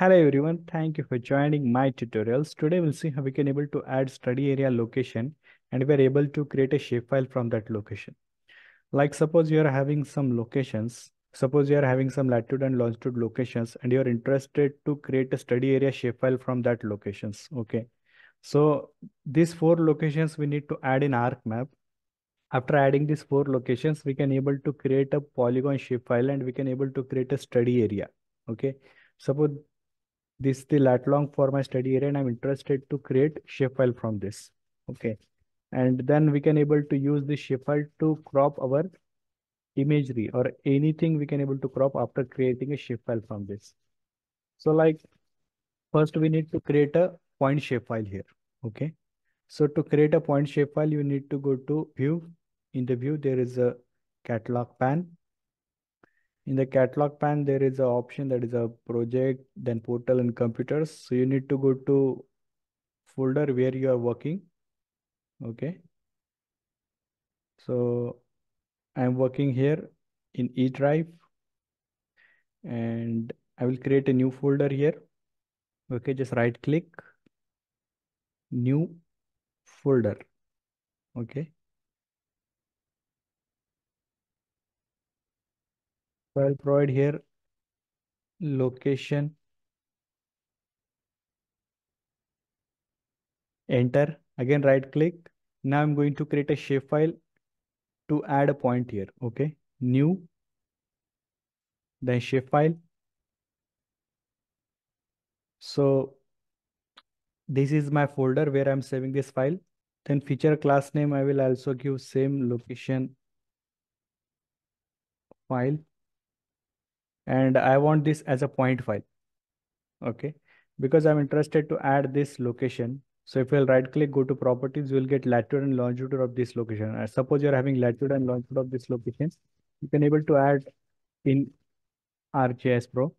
Hello everyone, thank you for joining my tutorials. Today we'll see how we can able to add study area location and we're able to create a shapefile from that location. Like suppose you are having some locations, suppose you are having some latitude and longitude locations and you're interested to create a study area shapefile from that locations. Okay. So these four locations we need to add in ArcMap. After adding these four locations, we can able to create a polygon shapefile and we can able to create a study area. Okay. Suppose this is the lat long for my study area and I'm interested to create shapefile from this. Okay. And then we can able to use this shapefile to crop our imagery or anything we can able to crop after creating a shapefile from this. So like first we need to create a point shapefile here. Okay. So to create a point shapefile, you need to go to view. In the view, there is a catalog pane in the catalog pane, there is an option that is a project, then portal and computers. So you need to go to folder where you are working. Okay. So I'm working here in E drive and I will create a new folder here. Okay, just right click, new folder. Okay. So I'll provide here location. Enter. Again, right click. Now I'm going to create a shapefile to add a point here. Okay. New. Then shapefile. So this is my folder where I'm saving this file. Then feature class name, I will also give same location file and I want this as a point file. Okay, because I'm interested to add this location. So if you'll right click, go to properties, you'll get latitude and longitude of this location. Suppose you're having latitude and longitude of this location, you can able to add in ArcGIS Pro.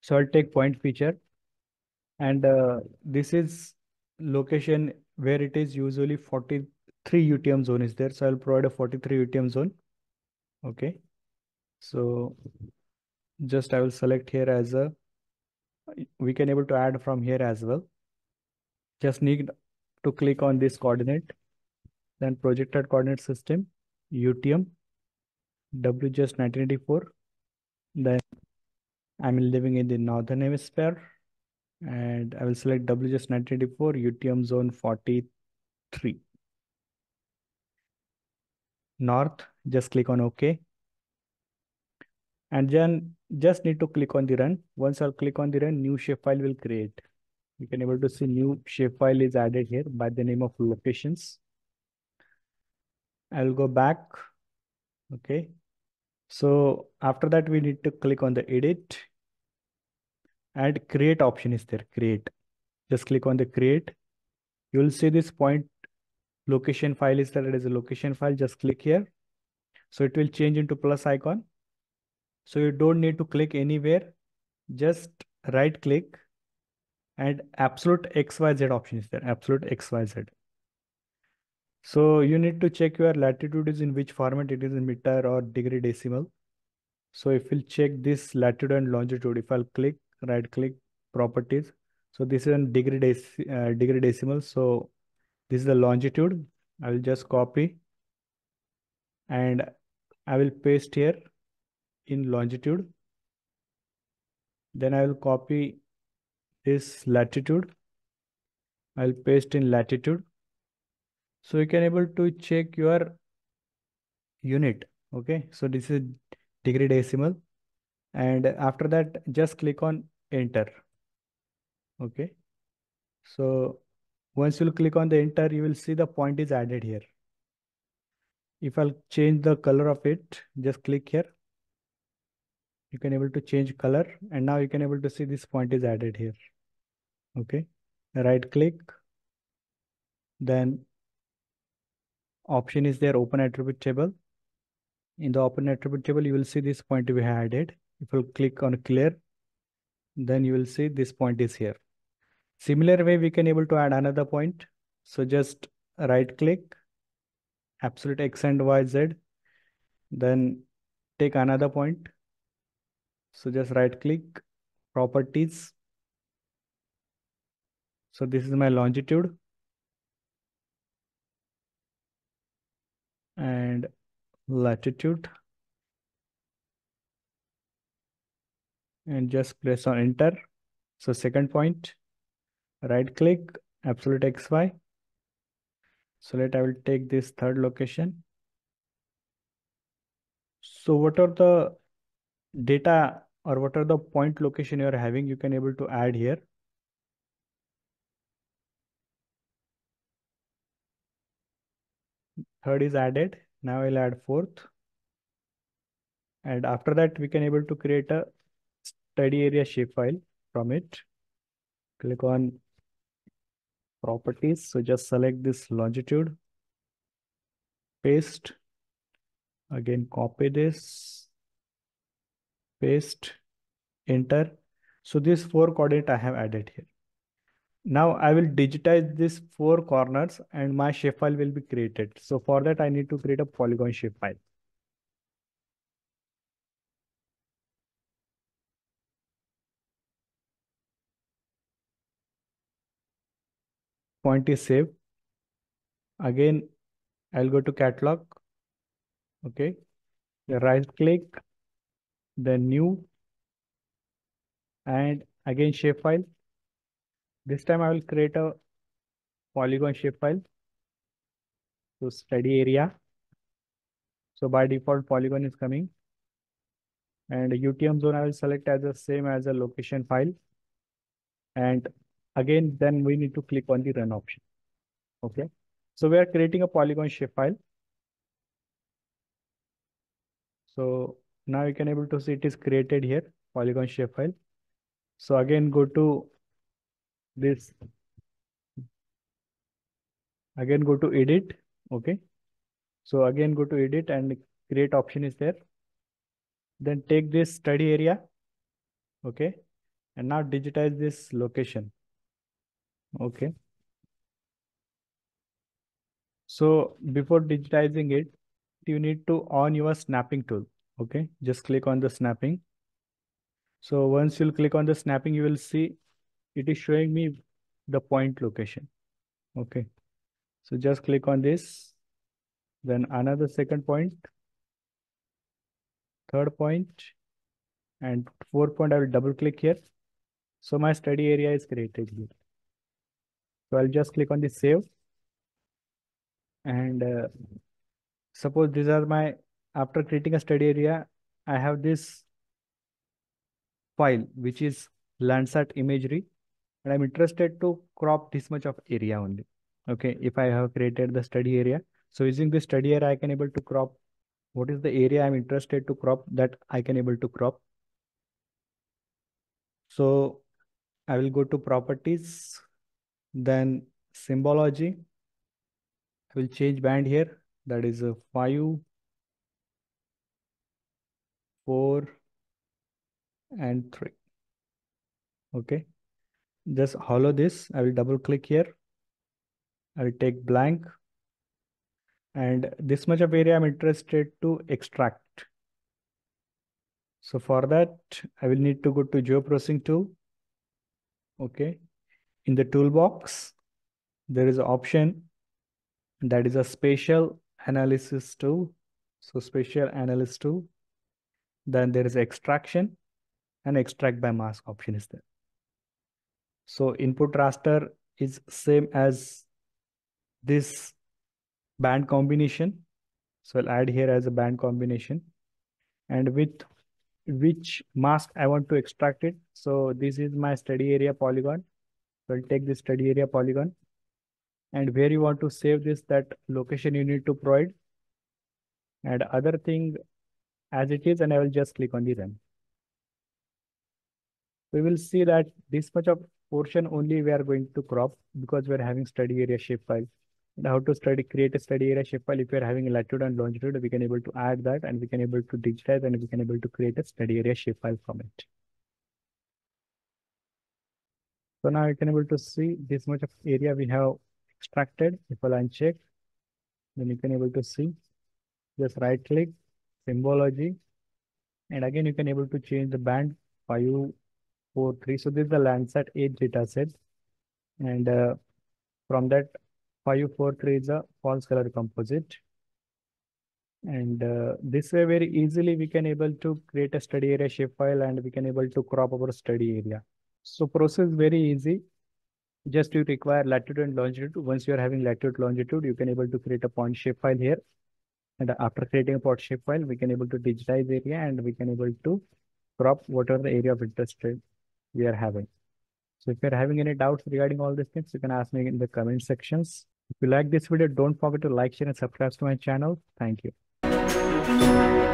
So I'll take point feature and uh, this is location where it is usually 43 UTM zone is there. So I'll provide a 43 UTM zone. Okay. So just I will select here as a, we can able to add from here as well. Just need to click on this coordinate, then projected coordinate system, UTM, WGS 1984. Then I'm living in the northern hemisphere and I will select WGS 1984 UTM zone 43. North, just click on OK and then just need to click on the run. Once I'll click on the run, new shapefile will create. You can able to see new shapefile is added here by the name of locations. I'll go back. Okay. So after that, we need to click on the edit and create option is there, create. Just click on the create. You will see this point location file is there. It is a location file. Just click here. So it will change into plus icon so you don't need to click anywhere. Just right click and absolute XYZ option is there. Absolute XYZ. So you need to check your latitude is in which format it is in meter or degree decimal. So if we'll check this latitude and longitude, if I'll click, right click properties. So this is in degree, deci uh, degree decimal. So this is the longitude. I will just copy and I will paste here in longitude. Then I will copy this latitude. I'll paste in latitude. So you can able to check your unit. Okay. So this is degree decimal. And after that, just click on enter. Okay. So once you click on the enter, you will see the point is added here. If I'll change the color of it, just click here you can able to change color and now you can able to see this point is added here. Okay right click then option is there open attribute table. In the open attribute table you will see this point we added. If you click on clear then you will see this point is here. Similar way we can able to add another point. So just right click absolute x and y z then take another point so just right click properties So this is my longitude. And latitude. And just press on enter. So second point, right click, absolute XY. So let I will take this third location. So what are the data or what are the point location you are having, you can able to add here. Third is added. Now I'll add fourth. And after that, we can able to create a study area shapefile from it. Click on properties. So just select this longitude, paste, again copy this, paste, enter. So these four coordinate I have added here. Now I will digitize these four corners and my shapefile will be created. So for that I need to create a polygon shapefile. Point is saved. Again, I'll go to catalog. Okay. Right click, then new, and again shapefile. This time I will create a polygon shapefile. So study area. So by default polygon is coming. And UTM zone I will select as the same as a location file. And again, then we need to click on the run option. Okay. So we are creating a polygon shapefile. So now you can able to see it is created here, polygon shapefile. So again, go to this. Again, go to edit. Okay. So again, go to edit and create option is there. Then take this study area. Okay. And now digitize this location. Okay. So before digitizing it, you need to on your snapping tool. Okay. Just click on the snapping. So once you'll click on the snapping, you will see it is showing me the point location. Okay. So just click on this. Then another second point, third point, and fourth point, I will double click here. So my study area is created here. So I'll just click on the save. And uh, suppose these are my, after creating a study area, I have this file, which is Landsat imagery. And I'm interested to crop this much of area only. Okay, if I have created the study area. So using the study area, I can able to crop what is the area I'm interested to crop that I can able to crop. So I will go to properties, then symbology. I will change band here. That is a five, four, and three. Okay. Just hollow this. I will double click here. I will take blank. And this much of area I'm interested to extract. So for that, I will need to go to geoprocessing tool. Okay. In the toolbox, there is an option that is a spatial analysis tool. So spatial analysis tool. Then there is extraction and extract by mask option is there. So input raster is same as this band combination. So I'll add here as a band combination and with which mask I want to extract it. So this is my study area polygon. So I'll take this study area polygon and where you want to save this, that location you need to provide and other thing as it is, and I will just click on the run. We will see that this much of portion only we are going to crop because we're having study area shapefile. And how to study create a study area shapefile if you're having latitude and longitude, we can able to add that and we can able to digitize and we can able to create a study area shapefile from it. So now you can able to see this much of area we have extracted. If I uncheck, then you can able to see. Just right click, symbology, and again you can able to change the band 5, 4, 3. So this is the Landsat 8 data set. And uh, from that 543 is a false color composite. And uh, this way very easily we can able to create a study area shapefile and we can able to crop our study area. So process very easy. Just you require latitude and longitude. Once you are having latitude longitude, you can able to create a point shapefile here. And after creating a point shapefile, we can able to digitize area and we can able to crop whatever the area of interest we are having. So if you're having any doubts regarding all these things, you can ask me in the comment sections. If you like this video, don't forget to like, share and subscribe to my channel. Thank you.